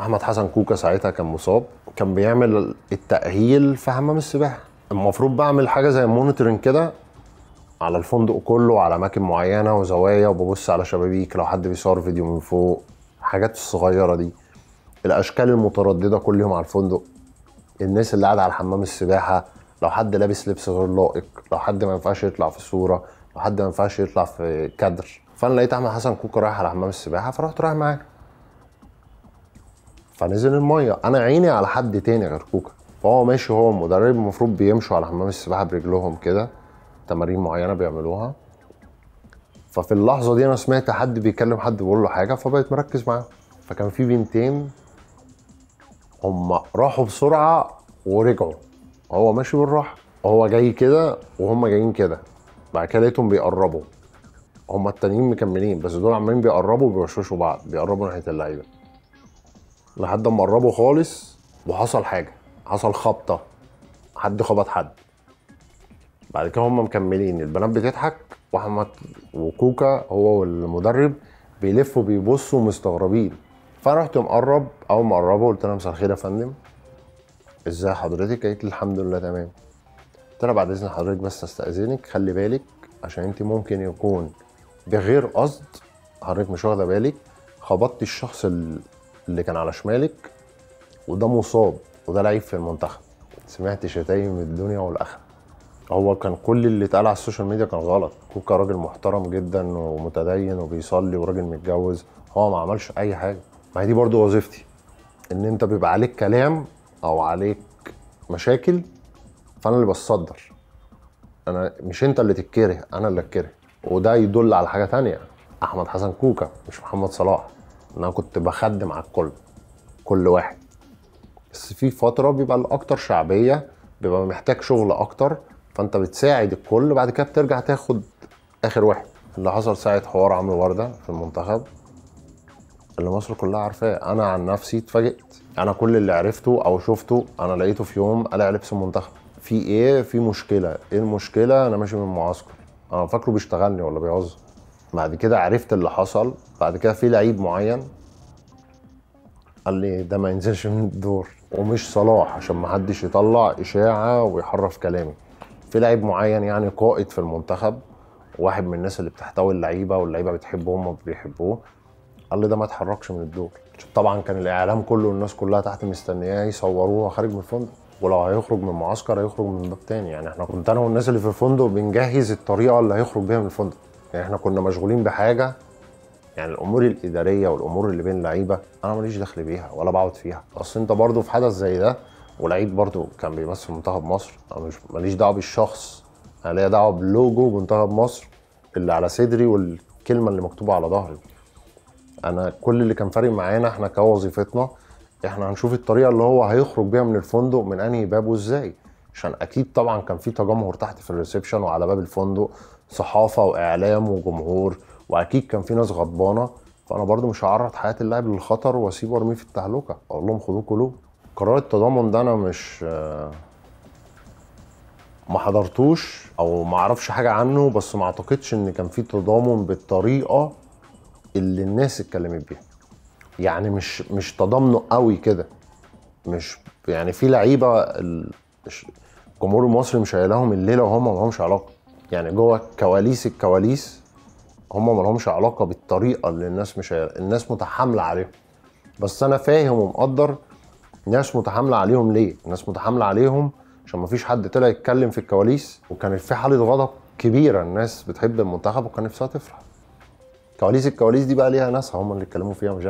أحمد حسن كوكا ساعتها كان مصاب كان بيعمل التأهيل في حمام السباحة. المفروض بعمل حاجة زي monitoring كده على الفندق كله على أماكن معينة وزوايا وببص على شبابيك لو حد بيصور فيديو من فوق. الحاجات الصغيرة دي. الأشكال المترددة كل يوم على الفندق. الناس اللي قاعدة على حمام السباحة لو حد لابس لبس غير لائق لو حد ما ينفعش يطلع في صورة لو حد ما ينفعش يطلع في كادر. فأنا لقيت أحمد حسن كوكا رايح على حمام السباحة فرحت رايح معاه. فنزل المية. أنا عيني على حد تاني غير كوكا. فهو ماشي هو المدرب المفروض بيمشوا على حمام السباحة برجلهم كده تمارين معينة بيعملوها. ففي اللحظة دي أنا سمعت حد بيكلم حد بيقول له حاجة فبقيت مركز معاه. فكان في بنتين هم راحوا بسرعة ورجعوا. هو ماشي بالراحة. هو جاي كده وهم جايين كده. بعد كده لقيتهم بيقربوا. هم التانيين مكملين بس دول عمالين بيقربوا وبيوشوشوا بعض بيقربوا ناحية اللعيبة. لحد ما قربوا خالص وحصل حاجة حصل خبطة. حد خبط حد. بعد كده هم مكملين البنات بتضحك وأحمد وكوكا هو والمدرب بيلفوا بيبصوا مستغربين. فانا رحت مقرب أول ما قلت لها مساء الخير يا فندم. إزاي حضرتك؟ قالت لي الحمد لله تمام. قلت لها بعد إذن حضرتك بس أستأذنك خلي بالك عشان أنت ممكن يكون بغير قصد حضرتك مش واخدة بالك خبطت الشخص ال- اللي كان على شمالك وده مصاب وده لعيب في المنتخب. سمعت شتايم الدنيا والآخرة. هو كان كل اللي اتقال على ال social media كان غلط. كوكا راجل محترم جدا ومتدين وبيصلي وراجل متجوز. هو ما عملش أي حاجة. ما هي دي برضو وظيفتي إن أنت بيبقى عليك كلام أو عليك مشاكل فأنا اللي بتصدر. أنا مش أنت اللي تتكره أنا اللي أتكره. وده يدل على حاجة تانية. أحمد حسن كوكا مش محمد صلاح. أنا كنت بخدم على الكل كل واحد. بس في فترة بيبقى الأكتر شعبية بيبقى محتاج شغل أكتر فأنت بتساعد الكل بعد كده بترجع تاخد آخر واحد. اللي حصل ساعة حوار عمرو وردة في المنتخب اللي مصر كلها عارفاه. أنا عن نفسي اتفاجئت. أنا كل اللي عرفته أو شفته أنا لقيته في يوم قلع لبس المنتخب. في إيه؟ في مشكلة. إيه المشكلة؟ أنا ماشي من معسكر. أنا فاكره بيشتغلني ولا بيهزر بعد كده عرفت اللي حصل. بعد كده في لعيب معين قال لي ده ما ينزلش من الدور ومش صلاح عشان ما حدش يطلع إشاعة ويحرف كلامي. في لعيب معين يعني قائد في المنتخب واحد من الناس اللي بتحتوي اللعيبة واللعيبة بتحبه هم بيحبوه قال لي ده ما اتحركش من الدور. طبعا كان الإعلام كله والناس كلها تحت مستنياه يصوروه خارج من الفندق ولو هيخرج من معسكر هيخرج من باب تاني. يعني إحنا كنت أنا والناس اللي في الفندق بنجهز الطريقة اللي هيخرج بيها من الفندق. يعني إحنا كنا مشغولين بحاجة يعني الأمور الإدارية والأمور اللي بين اللعيبه أنا ماليش دخل بيها ولا بقعد فيها. أصل أنت برضو في حدث زي ده ولعيب برضو كان بيمثل منتخب مصر أنا مش ماليش دعوة بالشخص أنا ليا دعوة بلوجو منتخب مصر اللي على صدري والكلمة اللي مكتوبة على ظهري. أنا كل اللي كان فارق معانا إحنا كوظيفتنا إحنا هنشوف الطريقة اللي هو هيخرج بيها من الفندق من أنهي باب وإزاي. عشان أكيد طبعا كان في تجمهر تحت في الريسبشن وعلى باب الفندق صحافة وإعلام وجمهور وأكيد كان في ناس غضبانة. فأنا برضو مش هعرض حياة اللاعب للخطر واسيبه ارميه في التهلكة. أقول لهم خدوه كلوه. قرار التضامن ده أنا مش آه، ما حضرتوش أو ما أعرفش حاجة عنه بس ما أعتقدش إن كان في تضامن بالطريقة اللي الناس اتكلمت بيها. يعني مش مش تضامنه قوي كده. مش يعني في لعيبة الجمهور المصري مش لهم الليلة وهم ما لهمش علاقة. يعني جوه كواليس الكواليس هم ما لهمش علاقة بالطريقة اللي الناس مش الناس متحاملة عليهم. بس أنا فاهم ومقدر ناس متحاملة عليهم ليه. الناس متحاملة عليهم عشان ما فيش حد طلع يتكلم في الكواليس وكانت في حاله غضب كبيره الناس بتحب المنتخب وكان نفسها تفرح. كواليس الكواليس دي بقى ليها ناسها هم اللي اتكلموا فيها مش